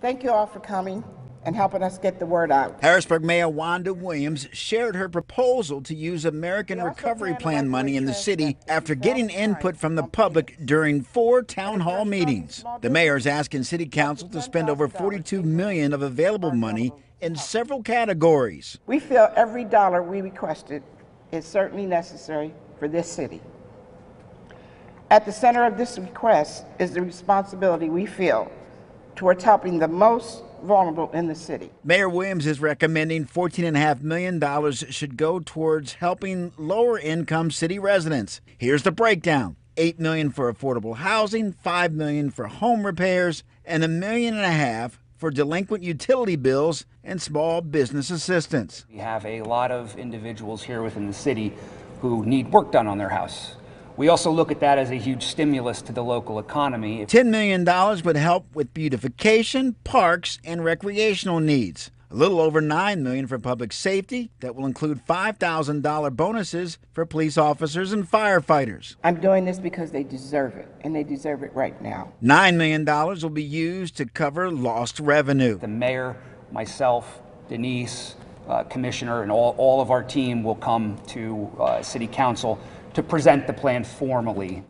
Thank you all for coming and helping us get the word out. Harrisburg Mayor Wanda Williams shared her proposal to use American Recovery plan to Plan work money in the city after getting input from the public during four town hall meetings. The mayor is asking city council to spend over $10,000 42 million of available money in several categories. We feel every dollar we requested is certainly necessary for this city. At the center of this request is the responsibility we feel towards helping the most vulnerable in the city. Mayor Williams is recommending $14.5 million should go towards helping lower income city residents. Here's the breakdown. 8 million for affordable housing, 5 million for home repairs, and a million and a half for delinquent utility bills and small business assistance. We have a lot of individuals here within the city who need work done on their house. We also look at that as a huge stimulus to the local economy. $10 million would help with beautification, parks, and recreational needs. A little over 9 million for public safety that will include $5,000 bonuses for police officers and firefighters. I'm doing this because they deserve it, and they deserve it right now. $9 million will be used to cover lost revenue. The mayor, myself, Denise, uh, commissioner, and all, all of our team will come to uh, city council to present the plan formally.